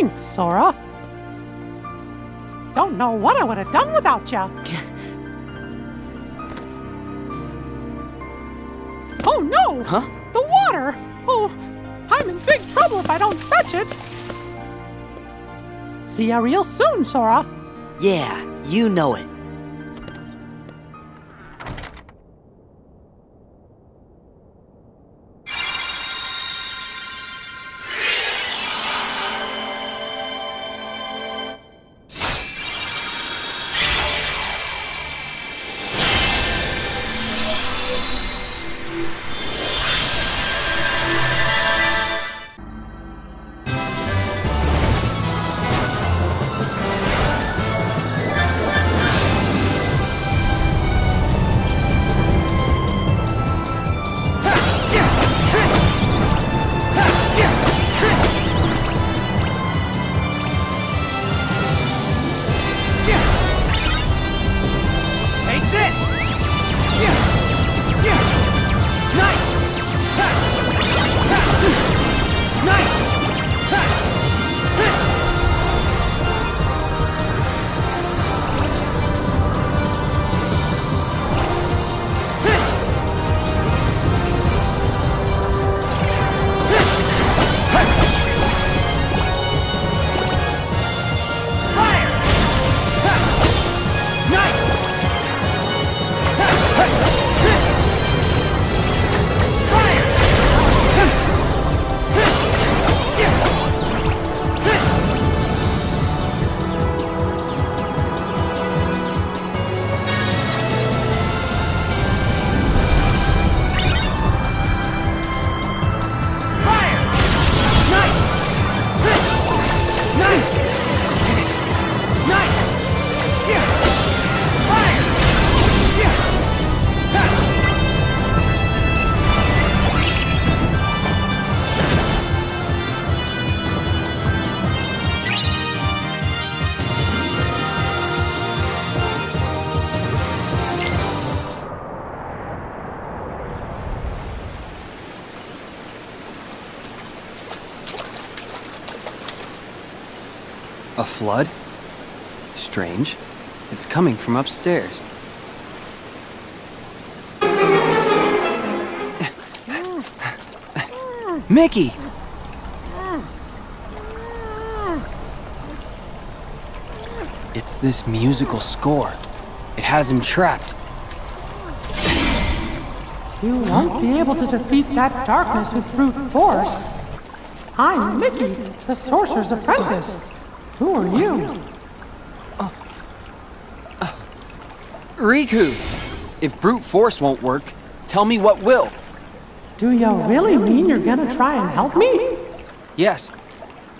Thanks, Sora. Don't know what I would have done without you. oh no! Huh? The water! Oh, I'm in big trouble if I don't fetch it. See ya real soon, Sora. Yeah, you know it. A flood? Strange. It's coming from upstairs. Mickey! It's this musical score. It has him trapped. You won't be able to defeat that darkness with brute force. I'm Mickey, the Sorcerer's Apprentice. Who are you? Oh. Oh. Riku! If brute force won't work, tell me what will. Do you really mean you're gonna try and help me? Yes,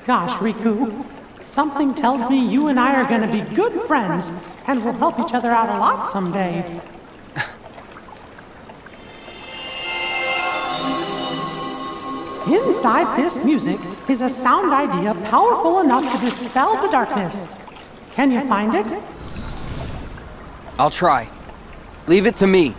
Gosh, Riku. Something tells me you and I are gonna be good friends and we'll help each other out a lot someday. Inside this music is a sound idea powerful enough to dispel the darkness. Can you find it? I'll try. Leave it to me.